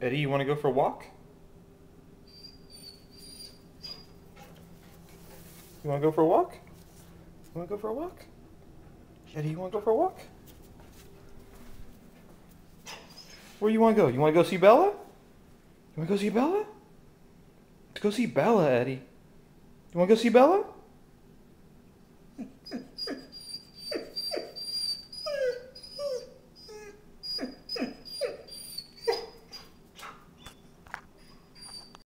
Eddie, you want to go for a walk? You want to go for a walk? You want to go for a walk? Eddie, you want to go for a walk? Where you want to go? You want to go see Bella? You want to go see Bella? Let's go see Bella, Eddie. You want to go see Bella?